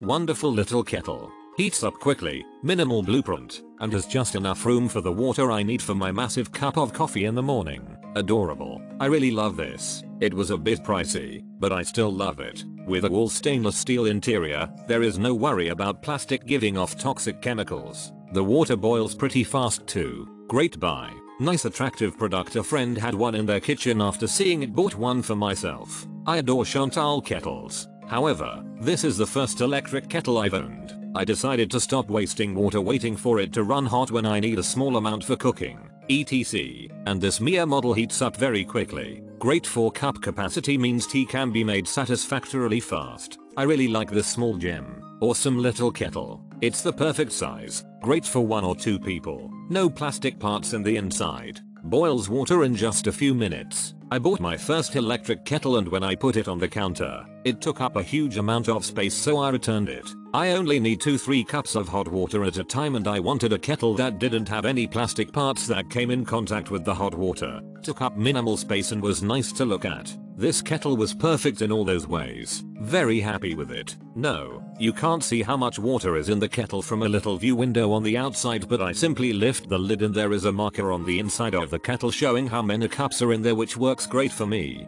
Wonderful little kettle. Heats up quickly, minimal blueprint, and has just enough room for the water I need for my massive cup of coffee in the morning. Adorable. I really love this. It was a bit pricey, but I still love it. With a all stainless steel interior, there is no worry about plastic giving off toxic chemicals. The water boils pretty fast too. Great buy. Nice attractive product a friend had one in their kitchen after seeing it bought one for myself. I adore Chantal kettles. However, this is the first electric kettle I've owned. I decided to stop wasting water waiting for it to run hot when I need a small amount for cooking, etc. And this Mia model heats up very quickly. Great 4 cup capacity means tea can be made satisfactorily fast. I really like this small gem. Awesome little kettle. It's the perfect size. Great for one or two people. No plastic parts in the inside. Boils water in just a few minutes. I bought my first electric kettle and when I put it on the counter, it took up a huge amount of space so I returned it. I only need 2-3 cups of hot water at a time and I wanted a kettle that didn't have any plastic parts that came in contact with the hot water. Took up minimal space and was nice to look at. This kettle was perfect in all those ways. Very happy with it. No, you can't see how much water is in the kettle from a little view window on the outside but I simply lift the lid and there is a marker on the inside of the kettle showing how many cups are in there which works great for me.